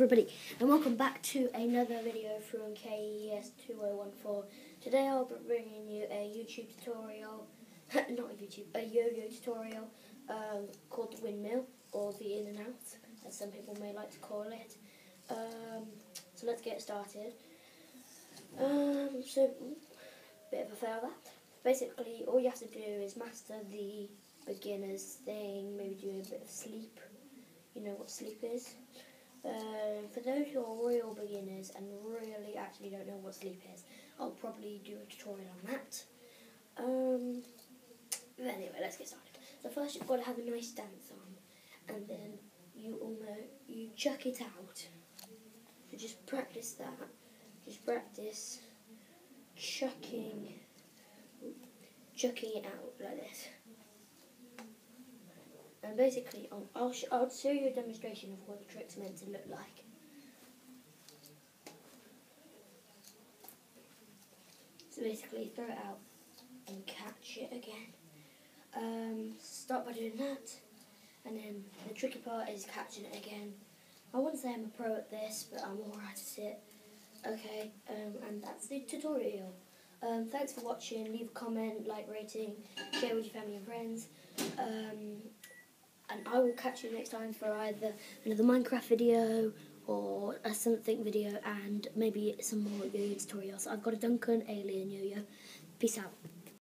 everybody and welcome back to another video from KES 2014. Today I'll be bringing you a YouTube tutorial, not a YouTube, a yo-yo tutorial um, called the windmill or the in and out as some people may like to call it. Um, so let's get started. Um, so, bit of a fail that. Basically all you have to do is master the beginner's thing, maybe do a bit of sleep. You know what sleep is? Uh, who are real beginners and really actually don't know what sleep is, I'll probably do a tutorial on that. Um, but anyway, let's get started. So first you've got to have a nice stance on, and then you know you chuck it out. So just practice that. Just practice chucking, chucking it out like this. And basically, I'll, I'll, I'll show you a demonstration of what the trick's meant to look like. So basically, throw it out and catch it again. Um, start by doing that, and then the tricky part is catching it again. I wouldn't say I'm a pro at this, but I'm alright at it. Okay, um, and that's the tutorial. Um, thanks for watching. Leave a comment, like, rating, share with your family and friends. Um, and I will catch you next time for either another Minecraft video or a something video and maybe some more yo-yo tutorials. I've got a Duncan Alien yo-yo. Peace out.